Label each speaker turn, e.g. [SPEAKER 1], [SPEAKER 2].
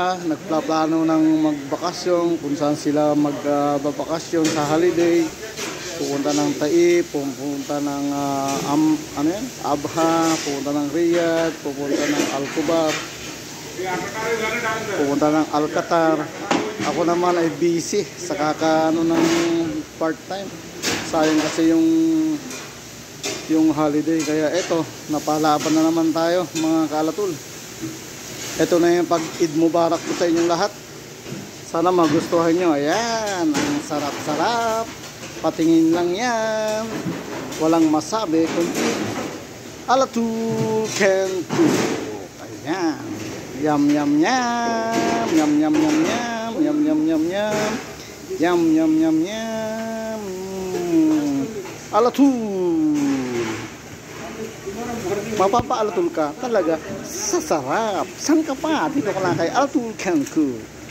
[SPEAKER 1] nagplaplano ng magbakasyon kung saan sila magbabakasyon sa holiday pupunta ng Taif, pupunta ng ah, Am, ano yan? Abha, pupunta ng Riyadh, pupunta ng Al-Kubar, pupunta ng Al-Qatar. Ako naman ay busy sa kakaano ng part-time. Sayang kasi yung yung holiday kaya eto, napalaban na naman tayo mga kalatul. Ito na yung pag-Eid Mubarak ko sa inyong lahat. Sana magustuhan nyo. Ayan, ang sarap-sarap. Patingin lang yan. Walang masabi kundi alatu can. Ayan. Yum, yum, yum. Yum, yum, yum, yum. Yum, yum, yum, yum. Yum, yum, yum, yum. Alatu. Mapapaalatul ka talaga sa sarap. San ka pa? Dito ka lang kay Alatul Cancun.